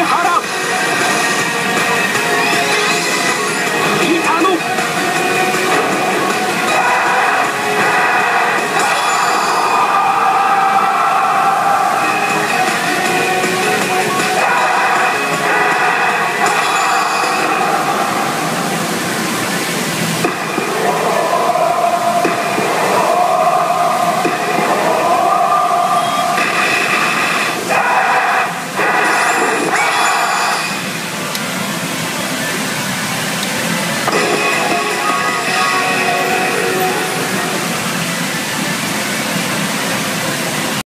Hara